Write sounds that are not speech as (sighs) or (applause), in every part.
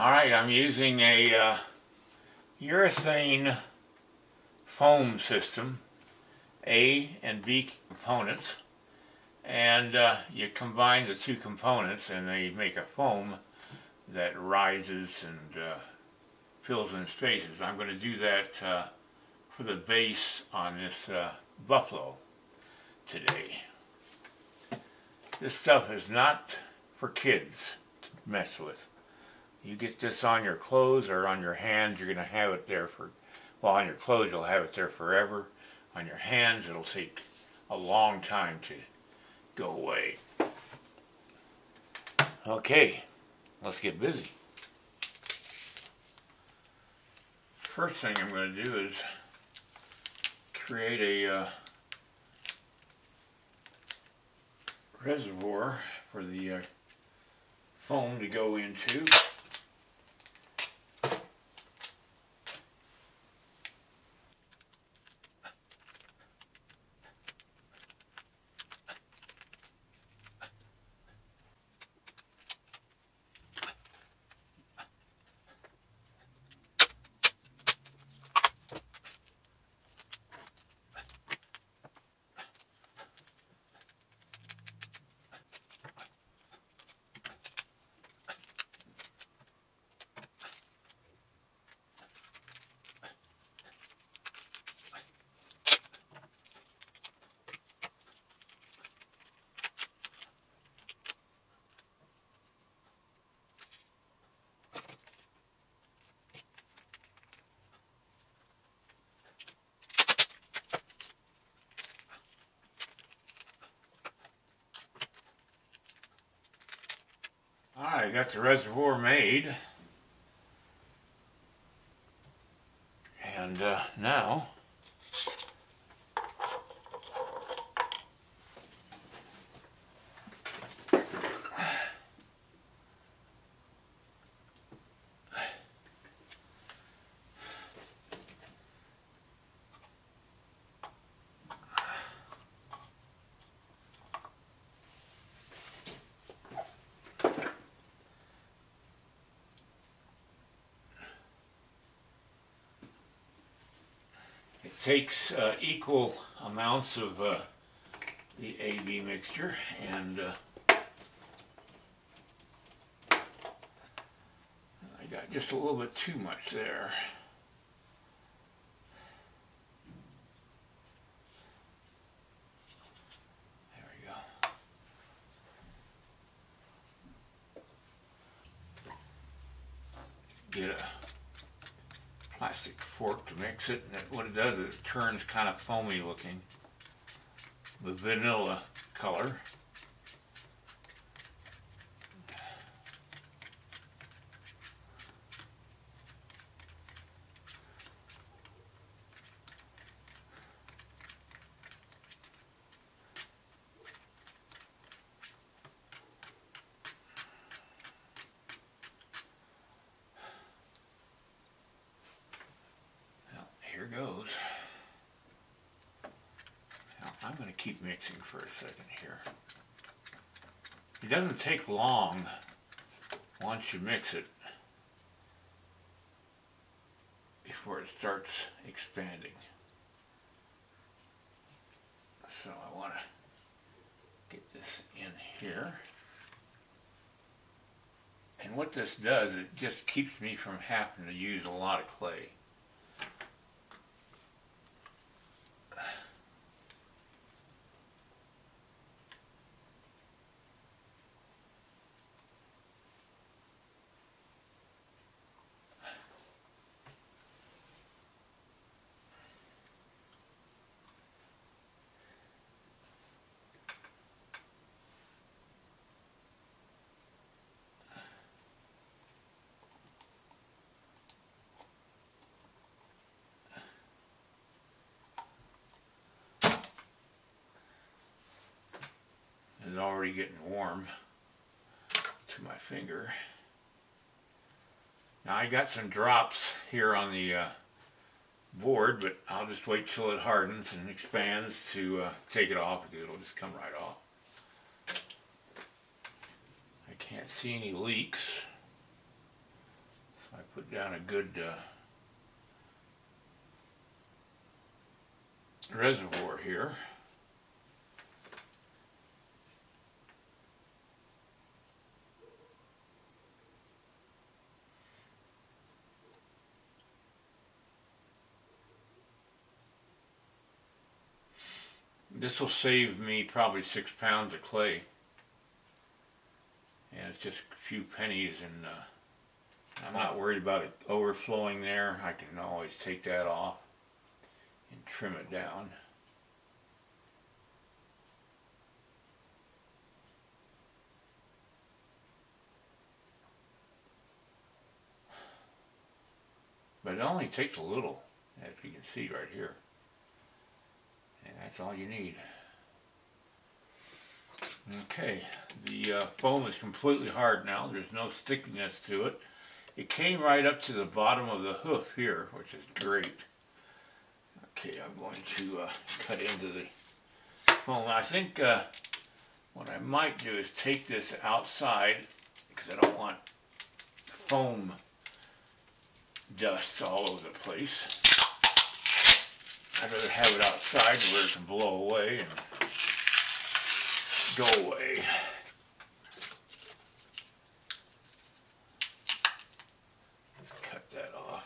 Alright, I'm using a uh, urethane foam system, A and B components, and uh, you combine the two components and they make a foam that rises and uh, fills in spaces. I'm going to do that uh, for the base on this uh, Buffalo today. This stuff is not for kids to mess with. You get this on your clothes or on your hands, you're going to have it there for, well, on your clothes, you'll have it there forever. On your hands, it'll take a long time to go away. Okay, let's get busy. First thing I'm going to do is create a uh, reservoir for the uh, foam to go into. Alright, got the reservoir made. And uh, now takes uh, equal amounts of uh, the AB mixture and uh, I got just a little bit too much there. There plastic fork to mix it, and what it does is it turns kind of foamy looking the vanilla color. Well, here goes. Now, I'm going to keep mixing for a second here. It doesn't take long once you mix it before it starts expanding. So I want to get this in here. And what this does, it just keeps me from having to use a lot of clay. It's already getting warm to my finger. Now I got some drops here on the uh, board, but I'll just wait till it hardens and expands to uh, take it off because it'll just come right off. I can't see any leaks. So I put down a good uh, reservoir here. This will save me probably six pounds of clay. And it's just a few pennies and uh, I'm not worried about it overflowing there. I can always take that off and trim it down. But it only takes a little, as you can see right here. And that's all you need. Okay, the uh, foam is completely hard now. There's no stickiness to it. It came right up to the bottom of the hoof here, which is great. Okay, I'm going to uh, cut into the foam. I think uh, what I might do is take this outside because I don't want foam dust all over the place. I'd rather have it outside where it can blow away and go away. Let's cut that off.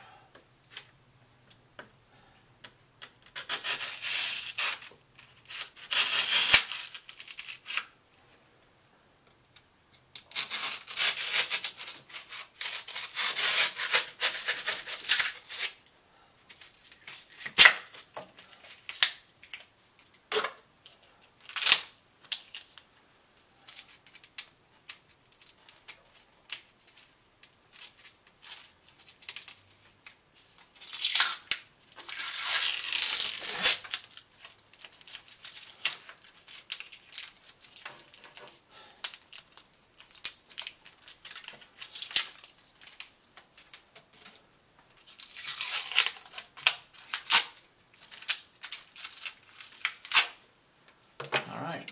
All right.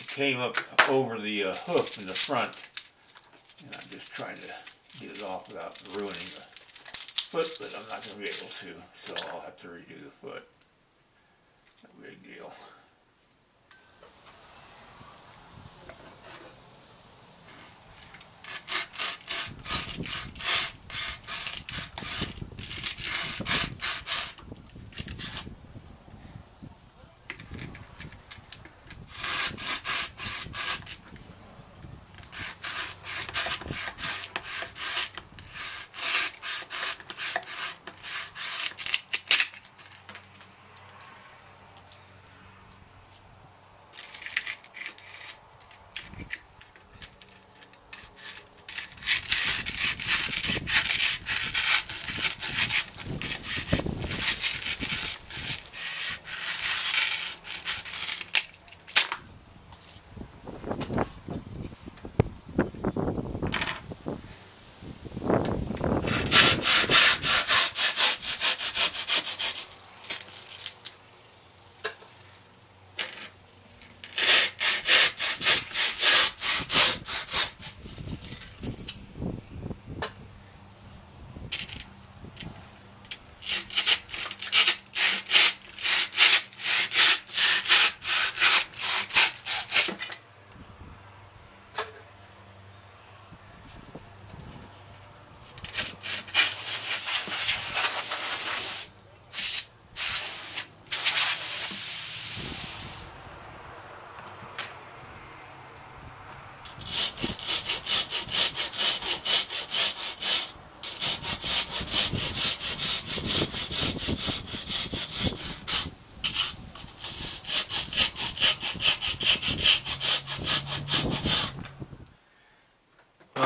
It came up over the uh, hoof in the front, and I'm just trying to get it off without ruining the foot, but I'm not going to be able to, so I'll have to redo the foot. No big deal.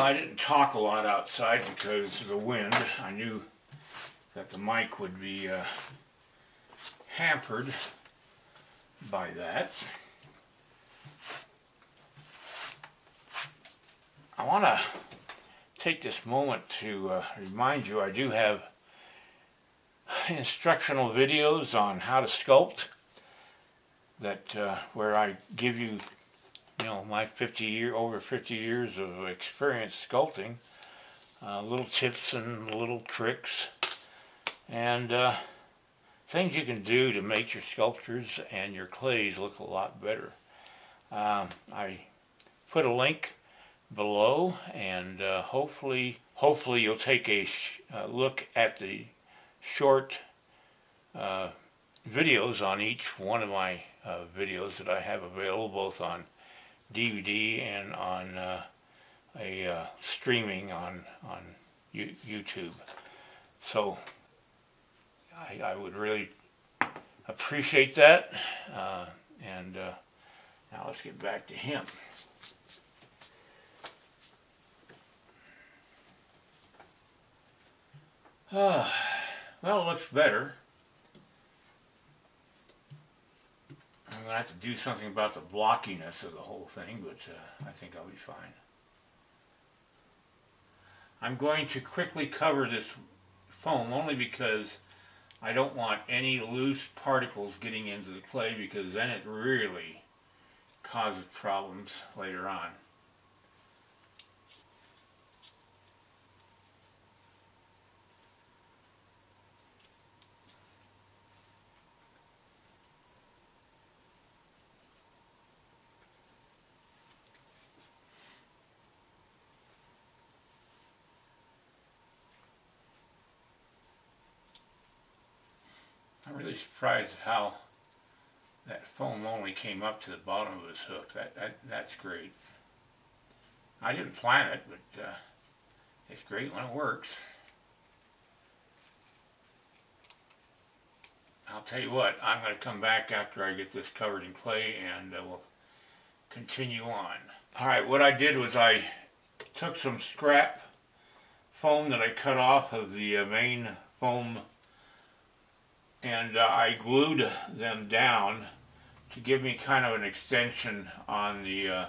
I didn't talk a lot outside because of the wind. I knew that the mic would be uh, hampered by that. I want to take this moment to uh, remind you I do have instructional videos on how to sculpt that uh, where I give you you know my 50 year over 50 years of experience sculpting uh, little tips and little tricks. And uh, things you can do to make your sculptures and your clays look a lot better. Um, I put a link below and uh, hopefully hopefully you'll take a uh, look at the short uh, videos on each one of my uh, videos that I have available both on DVD and on uh, a uh, streaming on on YouTube. So I, I would really appreciate that. Uh, and uh, now let's get back to him. Uh, (sighs) well, it looks better. I'm going to have to do something about the blockiness of the whole thing, but uh, I think I'll be fine. I'm going to quickly cover this foam only because I don't want any loose particles getting into the clay because then it really causes problems later on. I'm really surprised at how that foam only came up to the bottom of his hook. That, that That's great. I didn't plan it, but uh, it's great when it works. I'll tell you what, I'm going to come back after I get this covered in clay and uh, we'll continue on. Alright, what I did was I took some scrap foam that I cut off of the uh, main foam and uh, I glued them down to give me kind of an extension on the uh,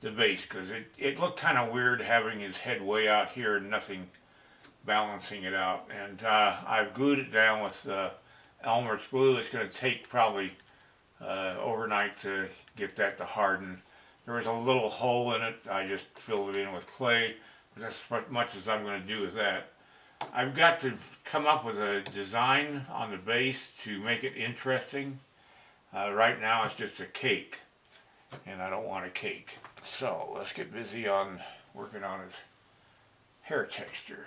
the base because it, it looked kind of weird having his head way out here and nothing balancing it out. And uh, I've glued it down with uh, Elmer's glue. It's going to take probably uh, overnight to get that to harden. There was a little hole in it. I just filled it in with clay. That's as much as I'm going to do with that I've got to come up with a design on the base to make it interesting. Uh, right now it's just a cake, and I don't want a cake. So let's get busy on working on his hair texture.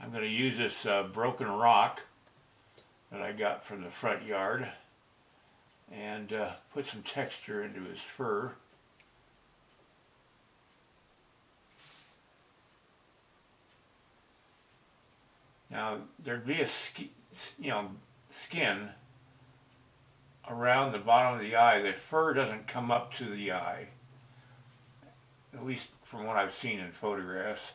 I'm going to use this uh, broken rock that I got from the front yard and uh, put some texture into his fur. Now, there'd be a you know skin around the bottom of the eye. The fur doesn't come up to the eye, at least from what I've seen in photographs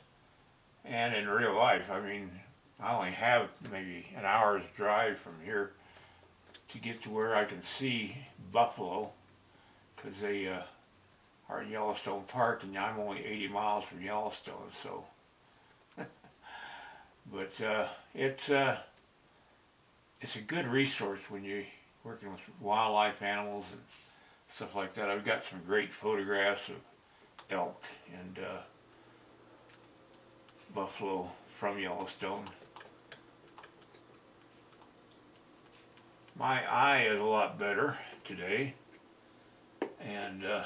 and in real life. I mean, I only have maybe an hour's drive from here to get to where I can see buffalo because they uh, are in Yellowstone Park and I'm only 80 miles from Yellowstone, so but uh, it's uh, it's a good resource when you're working with wildlife animals and stuff like that. I've got some great photographs of elk and uh, buffalo from Yellowstone. My eye is a lot better today and uh,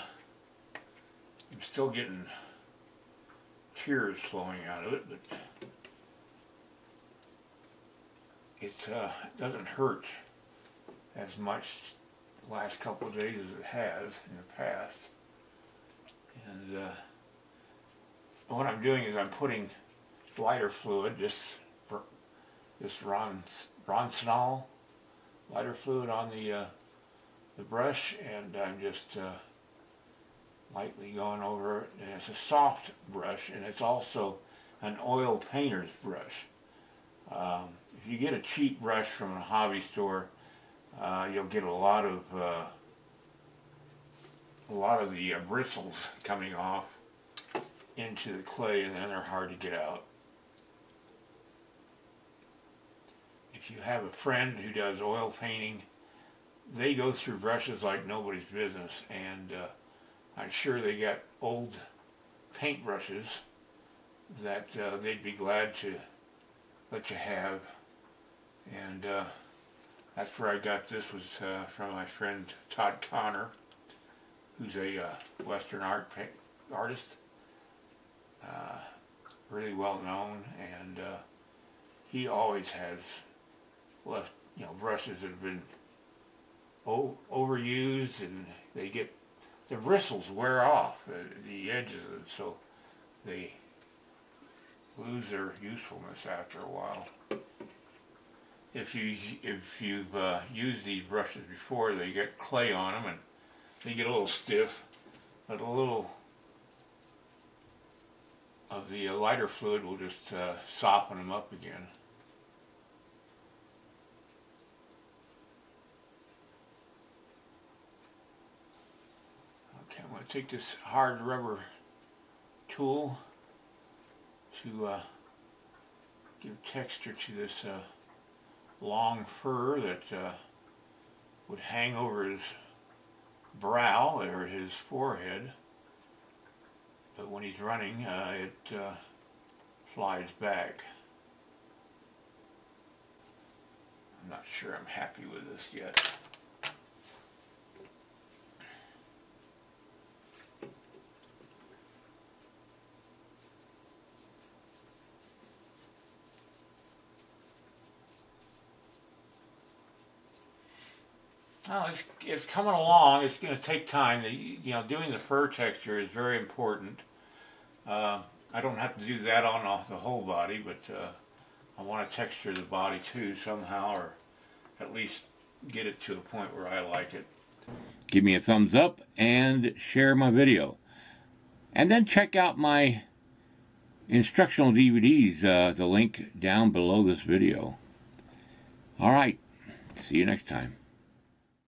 I'm still getting tears flowing out of it, but it uh, doesn't hurt as much the last couple of days as it has in the past. And uh, what I'm doing is I'm putting lighter fluid, this this Ron, Ronsonol lighter fluid on the uh, the brush and I'm just uh, lightly going over it. And it's a soft brush and it's also an oil painter's brush. Um, if you get a cheap brush from a hobby store, uh, you'll get a lot of uh, a lot of the uh, bristles (laughs) coming off into the clay and then they're hard to get out. If you have a friend who does oil painting, they go through brushes like nobody's business and uh, I'm sure they got old paint brushes that uh, they'd be glad to let you have. And uh, that's where I got this was uh, from my friend Todd Connor who's a uh, western art artist. Uh, really well known and uh, he always has left you know brushes that have been overused and they get the bristles wear off uh, the edges and so they lose their usefulness after a while. If you if you've uh, used these brushes before, they get clay on them and they get a little stiff, but a little of the lighter fluid will just uh, soften them up again. Okay, I'm going to take this hard rubber tool to uh, give texture to this uh, long fur that uh, would hang over his brow or his forehead. But when he's running, uh, it uh, flies back. I'm not sure I'm happy with this yet. Well, it's, it's coming along. It's going to take time. You know, doing the fur texture is very important. Uh, I don't have to do that on the whole body, but uh, I want to texture the body too somehow, or at least get it to a point where I like it. Give me a thumbs up and share my video. And then check out my instructional DVDs, uh, the link down below this video. All right, see you next time.